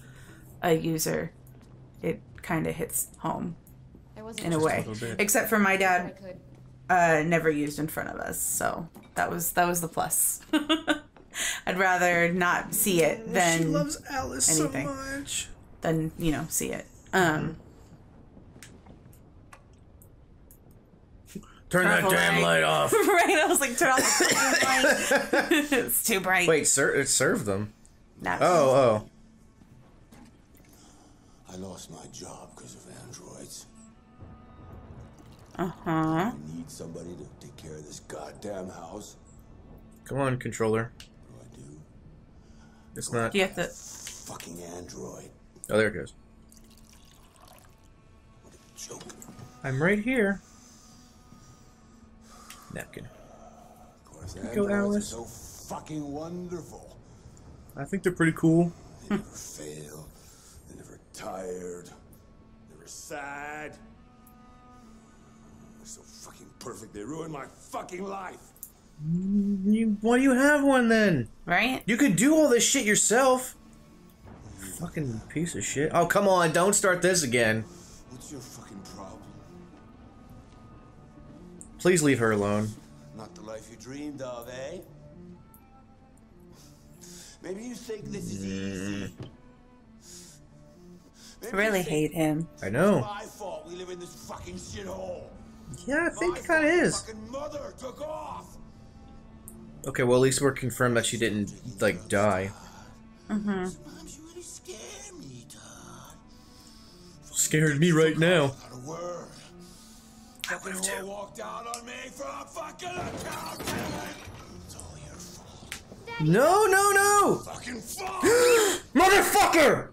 Speaker 1: a user, it kind of hits home
Speaker 10: I wasn't
Speaker 1: in a way.
Speaker 2: little bit.
Speaker 1: Except for my dad, uh, never used in front of us, so that was that was the plus. I'd rather not see it than
Speaker 2: she loves Alice
Speaker 1: anything.
Speaker 2: so much.
Speaker 1: than you know see it. Um,
Speaker 2: Turn that
Speaker 1: Turn the
Speaker 2: damn
Speaker 1: light.
Speaker 2: light off.
Speaker 1: right? I was like, turn off the light. it's too bright.
Speaker 2: Wait, sir, it served them.
Speaker 1: No.
Speaker 2: Oh, oh.
Speaker 10: I lost my job because of androids.
Speaker 1: Uh huh.
Speaker 10: I need somebody to take care of this goddamn house.
Speaker 2: Come on, controller.
Speaker 10: What do I do?
Speaker 2: It's not.
Speaker 1: You have to.
Speaker 10: Fucking android.
Speaker 2: Oh, there it goes.
Speaker 10: What a joke.
Speaker 2: I'm right here. Napkin.
Speaker 10: Of course,
Speaker 2: Go,
Speaker 10: androids are
Speaker 2: Alice.
Speaker 10: so fucking wonderful.
Speaker 2: I think they're pretty cool.
Speaker 10: They never fail. They're never tired. Never sad. They're so fucking perfect. They ruin my fucking life.
Speaker 2: You, why do you have one then?
Speaker 1: Right?
Speaker 2: You could do all this shit yourself. Fucking piece of shit. Oh, come on, don't start this again.
Speaker 10: What's your fucking problem?
Speaker 2: Please leave her alone.
Speaker 10: Not the life you dreamed of, eh? Maybe you think this is easy. Maybe
Speaker 1: I really hate him.
Speaker 2: I know.
Speaker 10: My fault we live in this fucking shithole.
Speaker 2: Yeah, I think
Speaker 10: My
Speaker 2: it kind of is.
Speaker 10: Mother took off.
Speaker 2: Okay, well, at least we're confirmed that she didn't, like, die.
Speaker 10: Sometimes you really scare me, Todd.
Speaker 2: Scared me right now.
Speaker 10: Not a word.
Speaker 2: I would have too.
Speaker 10: walked out on me for a fucking account. It's all your fault.
Speaker 2: No, no, no!
Speaker 10: Fucking fault.
Speaker 2: Motherfucker!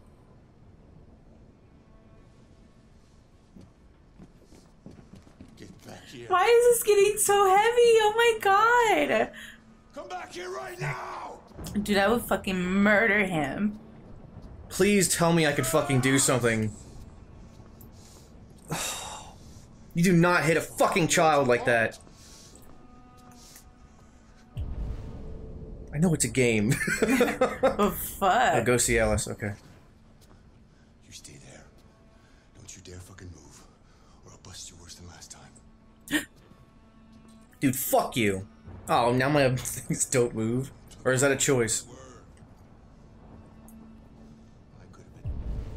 Speaker 10: Here.
Speaker 1: Why is this getting so heavy? Oh my god.
Speaker 10: Come back here right now.
Speaker 1: Dude, I would fucking murder him.
Speaker 2: Please tell me I could fucking do something. You do not hit a fucking child like that. I know it's a game.
Speaker 1: Oh fuck.
Speaker 2: oh, go see Alice. Okay. Dude, fuck you. Oh, now my things don't move. Or is that a choice?
Speaker 10: I could have been.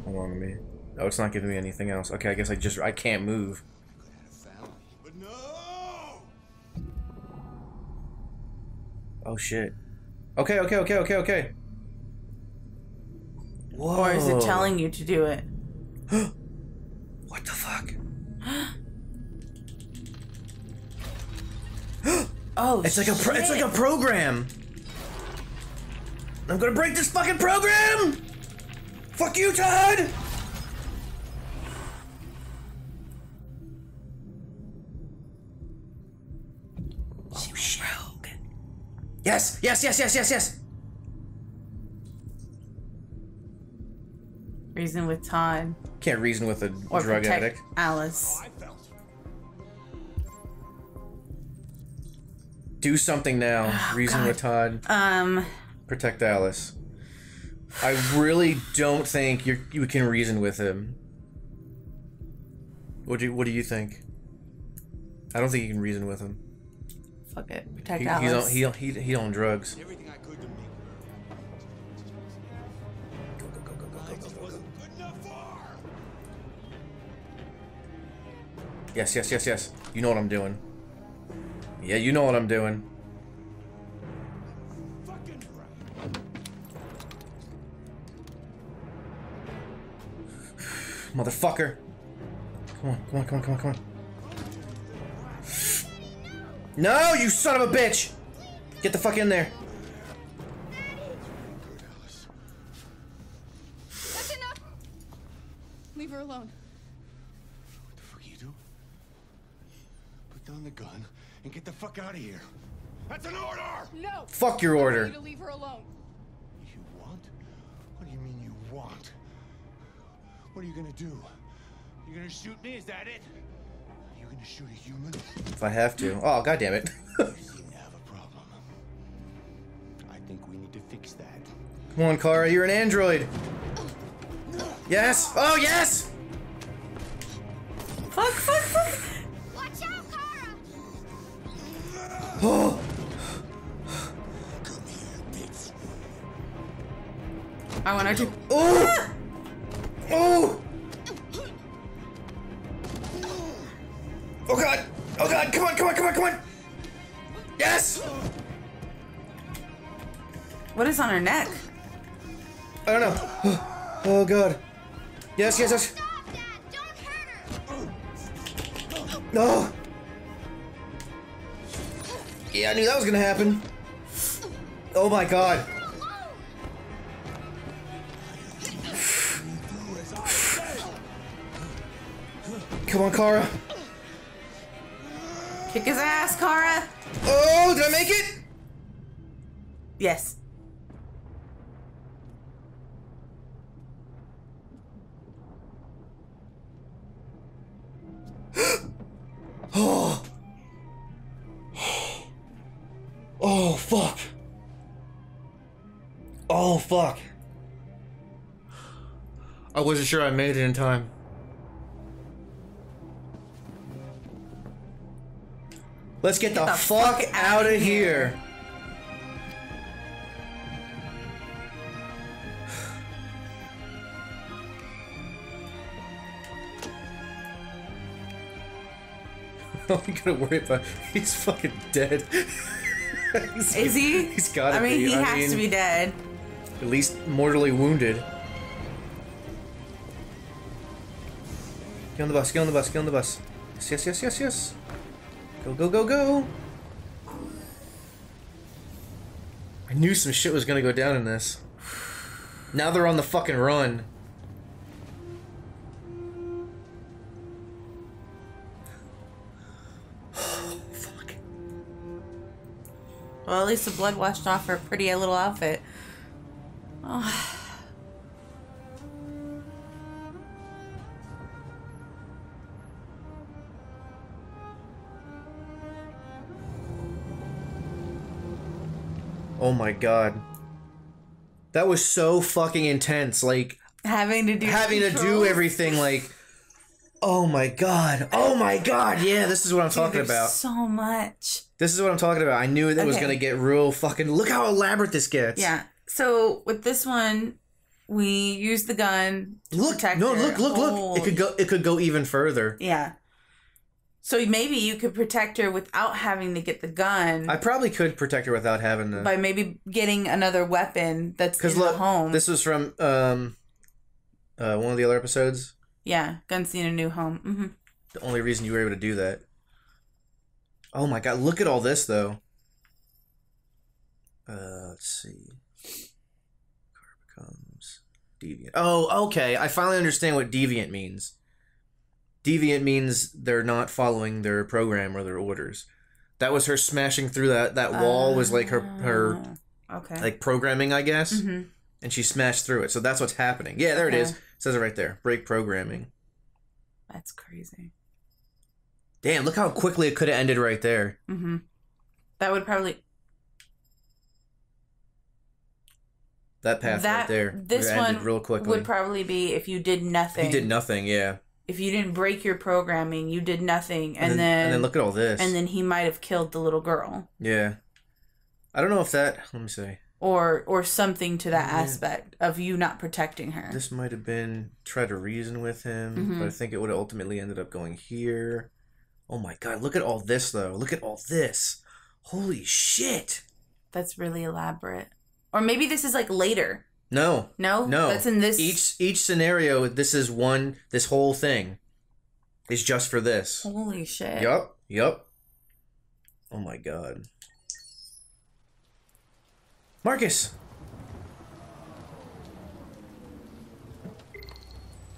Speaker 2: Hold on to me. Oh, it's not giving me anything else. Okay, I guess I just I can't move.
Speaker 10: I could have had a family. But no.
Speaker 2: Oh shit. Okay, okay, okay, okay, okay. Whoa.
Speaker 1: Or is it telling you to do it?
Speaker 2: What the fuck?
Speaker 1: Oh,
Speaker 2: It's like a pro- it's like a program. I'm gonna break this fucking program. Fuck you, Todd. Oh shit. Yes, yes, yes, yes, yes, yes.
Speaker 1: reason with Todd
Speaker 2: Can't reason with a
Speaker 1: or
Speaker 2: drug addict.
Speaker 1: Alice.
Speaker 10: Oh, I
Speaker 2: Do something now. reason with Todd.
Speaker 1: Um,
Speaker 2: Protect Alice. I really don't think you you can reason with him. What do you, what do you think? I don't think you can reason with him.
Speaker 1: fuck it, protect
Speaker 2: He, he's
Speaker 1: Alice.
Speaker 2: on he, he, he on drugs.
Speaker 10: Everything I could to make her. I just wasn't good enough for her.
Speaker 2: Yes, yes, yes, yes. You know what I'm doing. Yeah, you know what I'm doing. Motherfucker. Come on, come on, come on, come on, come on. No, you son of a bitch! Get the fuck in there.
Speaker 11: That's enough! Leave her alone.
Speaker 10: What the fuck are you doing? Put down the gun and get the fuck out of here. That's an order!
Speaker 11: No!
Speaker 2: Fuck your
Speaker 11: I want
Speaker 2: order.
Speaker 11: you to leave her alone.
Speaker 10: You want? What do you mean you want? What are you gonna do? You gonna shoot me? Is that it? You gonna shoot a human?
Speaker 2: If I have to. Oh, god damn it.
Speaker 10: You seem to have a problem. I think we need to fix that.
Speaker 2: Come on, Kara, you're an android. Yes. Oh, yes.
Speaker 1: Fuck, fuck, fuck.
Speaker 2: Oh.
Speaker 10: Come here, bitch.
Speaker 1: I want to.
Speaker 2: Oh. Oh. Oh god. Oh god. Come on. Come on. Come on. Come on. Yes.
Speaker 1: What is on her neck?
Speaker 2: I don't know. Oh, oh god. Yes. Yes. Yes. No. I knew that was gonna happen. Oh my god. Come on, Kara.
Speaker 1: Kick his ass, Kara.
Speaker 2: Oh, did I make it?
Speaker 1: Yes.
Speaker 2: I wasn't sure I made it in time. Let's get, the,
Speaker 1: the
Speaker 2: fuck,
Speaker 1: fuck
Speaker 2: out of here. All we gonna worry about, he's fucking dead. He's-
Speaker 1: Is he?
Speaker 2: He's gotta be.
Speaker 1: I mean,
Speaker 2: be.
Speaker 1: he
Speaker 2: I
Speaker 1: has to be dead.
Speaker 2: At least mortally wounded. Get on the bus, get on the bus, get on the bus. Yes, yes, yes, yes, yes. Go, go, go, go. I knew some shit was gonna go down in this. Now they're on the fucking run. Fuck.
Speaker 1: Well, at least the blood washed off her pretty little outfit. Oh.
Speaker 2: Oh my god. That was so fucking intense. Like,
Speaker 1: Having to do
Speaker 2: having to do everything like oh my god oh my god yeah this is what i'm
Speaker 1: Dude,
Speaker 2: talking about
Speaker 1: So much.
Speaker 2: this is what i'm talking about i knew that was gonna get real fucking look how elaborate this gets
Speaker 1: Yeah. So with this one, we use the gun to
Speaker 2: look no look look look it could go it could go even further
Speaker 1: Yeah. So maybe you could protect her without having to get the gun
Speaker 2: i probably could protect her without having to.
Speaker 1: by maybe getting another weapon that's in
Speaker 2: because
Speaker 1: the
Speaker 2: look
Speaker 1: home.
Speaker 2: this was from um uh one of the other episodes.
Speaker 1: Yeah, gun seen a new home. hmm
Speaker 2: the only reason you were able to do that. Oh my god look at all this though. Uh let's see. Kara becomes deviant. Oh okay i finally understand what deviant means deviant means they're not following their program or their orders. That was her smashing through that that wall was like her her
Speaker 1: Oh, Okay.
Speaker 2: like programming i guess.
Speaker 1: Mhm.
Speaker 2: and she smashed through it. So that's what's happening. Yeah there it is.
Speaker 1: Okay.
Speaker 2: says it right there. Break programming.
Speaker 1: That's crazy.
Speaker 2: damn look how quickly it could have ended right there.
Speaker 1: Hmm That would probably
Speaker 2: that path
Speaker 1: that
Speaker 2: right there
Speaker 1: this one
Speaker 2: real quickly.
Speaker 1: would probably be if you did nothing.
Speaker 2: he did nothing yeah
Speaker 1: If you didn't break your programming, you did nothing, and,
Speaker 2: and, then,
Speaker 1: then
Speaker 2: and then look at all this
Speaker 1: and then he might have killed the little girl,
Speaker 2: yeah i don't know if that let me see
Speaker 1: or or something to that
Speaker 2: Yeah.
Speaker 1: aspect of you not protecting her.
Speaker 2: this might have been try to reason with him
Speaker 1: Mhm.
Speaker 2: but i think it would have ultimately ended up going here oh my god look at all this though look at all this holy shit
Speaker 1: That's really elaborate. Or maybe this is like later.
Speaker 2: No
Speaker 1: No,
Speaker 2: no
Speaker 1: that's in this.
Speaker 2: each each scenario this is one this whole thing is just for this
Speaker 1: Holy shit!
Speaker 2: Yup, yup. Oh my god. Markus!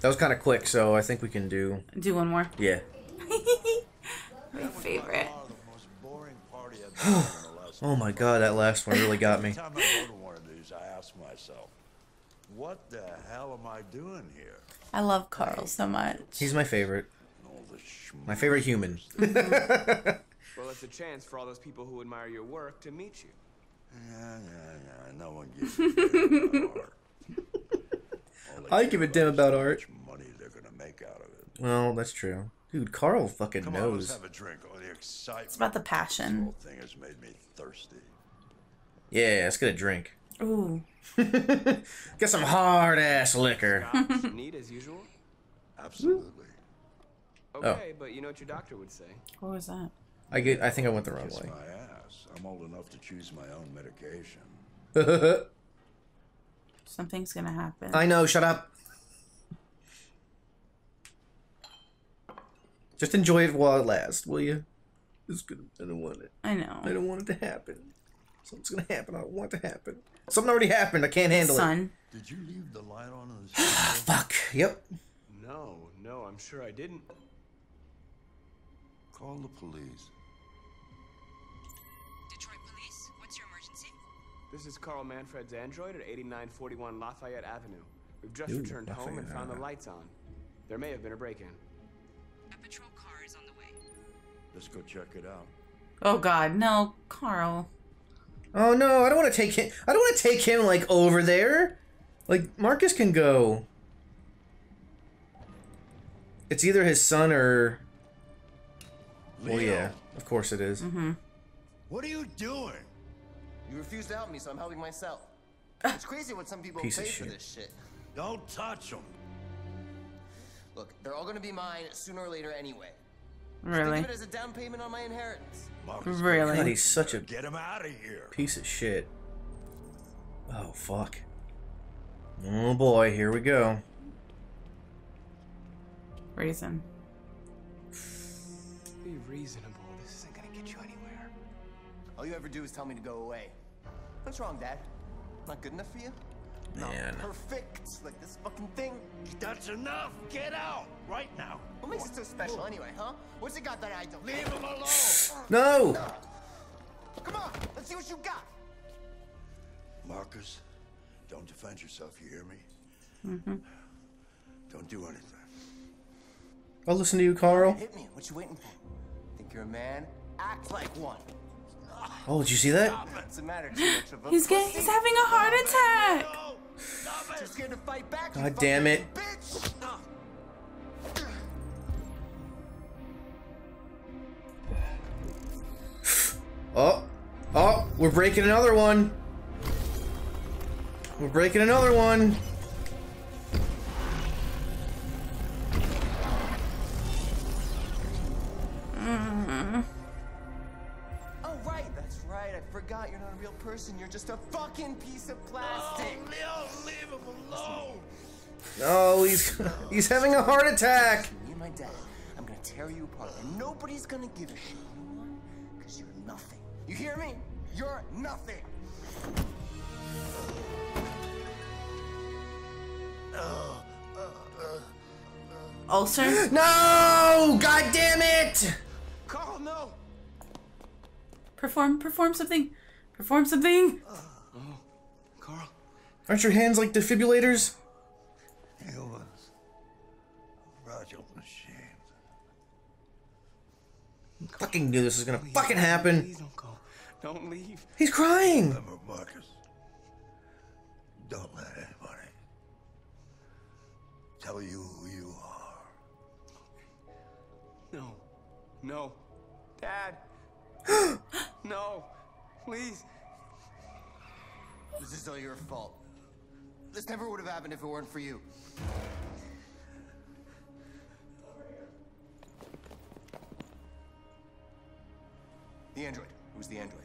Speaker 2: That was kind of quick, so I think we can do.
Speaker 1: Do one more.
Speaker 2: Yeah.
Speaker 1: My favorite.
Speaker 2: Oh my god, that last one really got me.
Speaker 12: What the hell am I doing here?
Speaker 1: I love Carl so much.
Speaker 2: He's my favorite. My favorite human.
Speaker 6: Well, it's a chance for all those people who admire your work to meet you.
Speaker 12: Yeah, yeah, yeah. No one gives a damn about art.
Speaker 2: I give a damn about art.
Speaker 12: money they're gonna make out of it.
Speaker 2: Well, that's true. Dude, Carl fucking
Speaker 12: Come on, let's
Speaker 2: knows.
Speaker 12: have a drink. All the excitement.
Speaker 1: It's about the passion.
Speaker 12: This whole thing has made me thirsty.
Speaker 2: Yeah, let's get a drink.
Speaker 1: Ooh.
Speaker 2: Get some hard ass liquor.
Speaker 6: Neat as usual.
Speaker 12: Absolutely. Hmm? Oh.
Speaker 6: Okay, but you know what your doctor would say.
Speaker 1: What was that?
Speaker 2: I get. I think I went the wrong
Speaker 12: Kiss
Speaker 2: way.
Speaker 12: my ass. I'm old enough to choose my own medication.
Speaker 1: Something's gonna happen.
Speaker 2: I know. Shut up. Just enjoy it while it lasts, will you? It's gonna. I don't want it.
Speaker 1: I know.
Speaker 2: I don't want it to happen. Something's gonna happen. I don't want it to happen. Something already happened. I can't handle it.
Speaker 1: Son.
Speaker 12: Did you leave the light on in the
Speaker 2: it. Fuck. Yep.
Speaker 6: No, no, I'm sure I didn't.
Speaker 12: Call the police.
Speaker 13: Detroit Police, what's your emergency?
Speaker 6: This is Carl Manfred's android at 8941 Lafayette Avenue. We've just
Speaker 2: Ooh,
Speaker 6: returned home and found the lights on. There may have been a break-in.
Speaker 13: A patrol car is on the way.
Speaker 12: Let's go check it out.
Speaker 1: Oh God, no, Carl.
Speaker 2: Oh no! I don't want to take him. I don't want to take him like over there. Like Markus can go. It's either his son or. Well,
Speaker 12: Leo.
Speaker 2: yeah, of course it is.
Speaker 1: Mm-hmm.
Speaker 12: What are you doing?
Speaker 14: You refused to help me, so I'm helping myself. It's crazy what some people
Speaker 2: Piece
Speaker 14: pay for this shit.
Speaker 12: Don't touch them.
Speaker 14: Look, they're all gonna be mine sooner or later anyway.
Speaker 1: Really?
Speaker 14: Think of it as a down payment on my inheritance.
Speaker 12: Markus,
Speaker 1: Really?
Speaker 2: God, he's such a
Speaker 12: Get him out of here.
Speaker 2: piece of shit. Oh fuck. Oh boy, here we go.
Speaker 1: Reason.
Speaker 6: Be reasonable. This isn't gonna get you anywhere.
Speaker 14: All you ever do is tell me to go away. What's wrong, Dad? Not good enough for you?
Speaker 2: Man.
Speaker 14: Perfect, like this fucking thing.
Speaker 12: That's enough. Get out right now.
Speaker 14: What makes it so special anyway, huh? What's it got that I don't?
Speaker 12: Leave him alone.
Speaker 2: No!
Speaker 14: Come on, let's see what you got.
Speaker 12: Markus, don't defend yourself. You hear me?
Speaker 1: Mm-hmm.
Speaker 12: Don't do anything.
Speaker 2: I'll listen to you, Carl.
Speaker 14: Hit me. What you waiting for? Think you're a man? Act like one.
Speaker 2: Oh, did you see that?
Speaker 14: What's the matter? Too much of a
Speaker 1: He's getting. He's having a heart attack.
Speaker 14: Too scared to fight back.
Speaker 2: God damn it. Oh, oh, we're breaking another one. We're breaking another one. He's he's having a heart attack.
Speaker 14: Me and my dad, I'm gonna tear you apart, and nobody's gonna give a shit. You? Because you're nothing. You hear me? You're nothing.
Speaker 1: Ulcer.
Speaker 2: No! God damn it!
Speaker 6: Carl, no!
Speaker 1: Perform. Perform something. Perform something.
Speaker 6: Uh, Carl.
Speaker 2: Aren't your hands like defibrillators? Fucking knew this was gonna fucking happen.
Speaker 6: Please don't go. Don't leave.
Speaker 2: He's crying.
Speaker 12: Remember, Markus, don't let anybody tell you who you are.
Speaker 6: No. No. Dad. no. Please.
Speaker 14: This is all your fault. This never would have happened if it weren't for you. The android. Who's the android?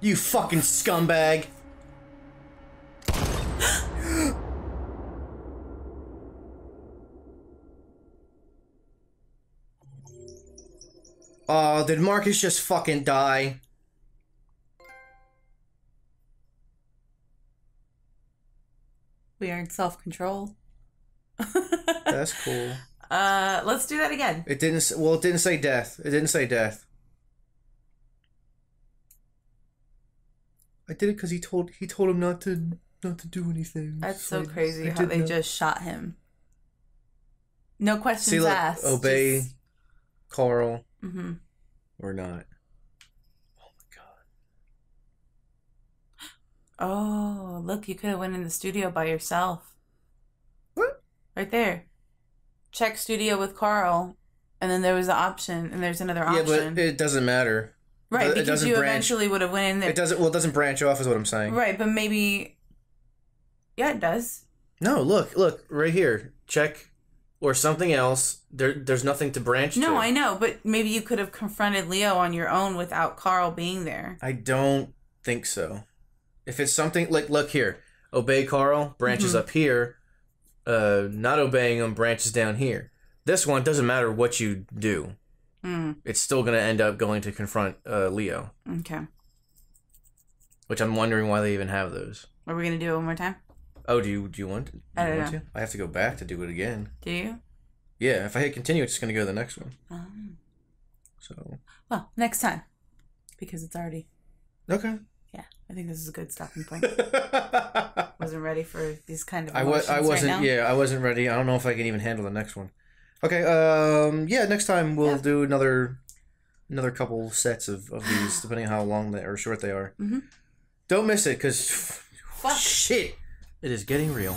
Speaker 2: You fucking scumbag. Oh, did Markus just fucking die?
Speaker 1: We earned self control.
Speaker 2: That's cool.
Speaker 1: Uh, let's do that again.
Speaker 2: It didn't. Well, it didn't say death. It didn't say death. I did it because he told he told him not to not to do anything.
Speaker 1: That's so
Speaker 2: I-
Speaker 1: crazy
Speaker 2: I
Speaker 1: how
Speaker 2: did
Speaker 1: they just shot him. No questions
Speaker 2: See, look,
Speaker 1: asked.
Speaker 2: obey
Speaker 1: just-
Speaker 2: Carl
Speaker 1: Mhm.
Speaker 2: or not.
Speaker 1: Oh, look! You could have went in the studio by yourself. What? Right there. Check studio with Carl, and then there was the option, and there's another option.
Speaker 2: Yeah, but it doesn't matter.
Speaker 1: Right,
Speaker 2: It
Speaker 1: because you
Speaker 2: branch.
Speaker 1: eventually would have went in there.
Speaker 2: It doesn't. Well, it doesn't branch off, is what I'm saying.
Speaker 1: Right, but maybe. Yeah, it does.
Speaker 2: No, look, look, right here. Check or something else. There, there's nothing to branch
Speaker 1: No,
Speaker 2: to.
Speaker 1: I know, but maybe you could have confronted Leo on your own without Carl being there.
Speaker 2: I don't think so. If it's something like, look here, obey Carl, branches
Speaker 1: Mhm.
Speaker 2: up here. Uh, not obeying him, branches down here. This one doesn't matter what you do.
Speaker 1: Mm.
Speaker 2: It's still gonna end up going to confront uh, Leo,
Speaker 1: Okay.
Speaker 2: which I'm wondering why they even have those.
Speaker 1: Are we gonna do it one more time?
Speaker 2: Oh, do you do you want? Do
Speaker 1: I don't
Speaker 2: want
Speaker 1: know.
Speaker 2: to? I have to go back to do it again.
Speaker 1: Do you?
Speaker 2: Yeah, if I hit continue, it's just gonna go to the next one.
Speaker 1: Um,
Speaker 2: So
Speaker 1: well, next time, because it's already.
Speaker 2: okay.
Speaker 1: Yeah, I think this is a good stopping point. Wasn't ready for these kind of.
Speaker 2: I was I wasn't
Speaker 1: Right
Speaker 2: yeah I wasn't ready. I don't know if I can even handle the next one. Okay, um yeah, next time we'll do another another couple sets of, of these depending on how long they or short they are.
Speaker 1: Mm-hmm.
Speaker 2: Don't miss it cuz shit, it is getting real.